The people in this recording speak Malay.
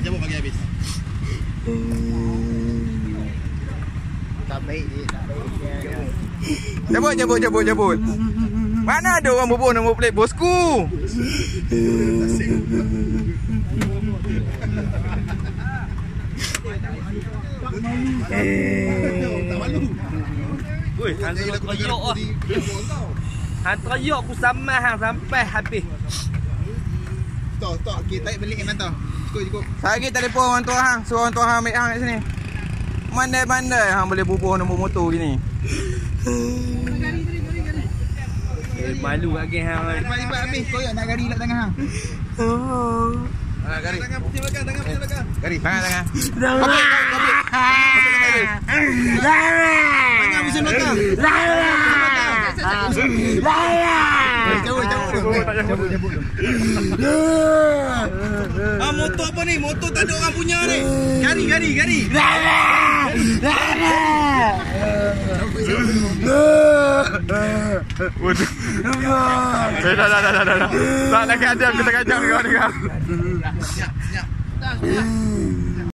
cabut bagi habis. Tak baik dia, tak baik dia. Cabut, cabut, cabut, cabut. Mana ada orang berbual nombor plate bosku? Tak malu. Woi, hang lagu teriak ah. Hang teriak aku sama hang sampai habis. Tok, tok, kita tarik balik kan tau. Cukup, cukup. Saya telefon orang tua hang, suruh orang tua hang ambil hang kat sini. Mandai-mandai hang boleh bubuh nombor motor gini. Eh, malu kat geng hang. Cepat-cepat habis. Koyak nak gari lah tangan hang. Ha, gari. Tangan putih belakang, tangan putih belakang. Gari, tangan tangan. Tangan pusing belakang. Cabut, cabut. Cabut, cabut. Ah, motor apa ni? Motor tak ada orang punya ni. Gari, gari, gari. Waduh. Eh, dah, dah, dah, dah, dah, dah. Tak nak kejam, kita kejam dengan dengan. Senyap, senyap.